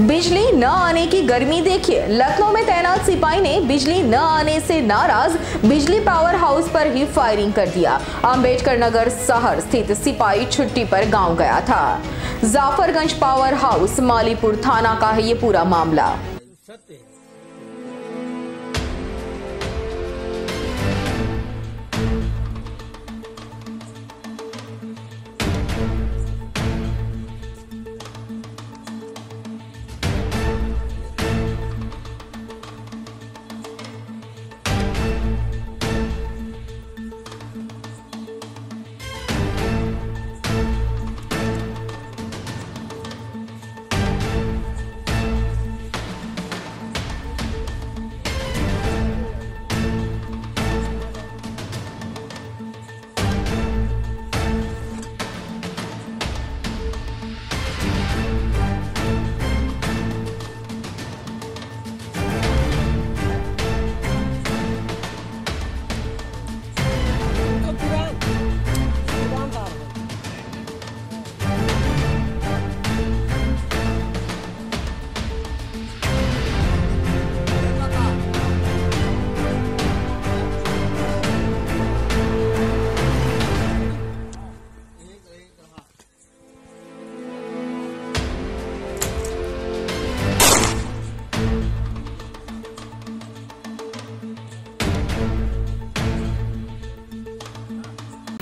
बिजली न आने की गर्मी देखिए। लखनऊ में तैनात सिपाही ने बिजली न आने से नाराज़, बिजली पावर हाउस पर ही फायरिंग कर दिया। अंबेडकर नगर शहर स्थित सिपाही छुट्टी पर गाँव गया था। जाफरगंज पावर हाउस, मालीपुर थाना का है ये पूरा मामला।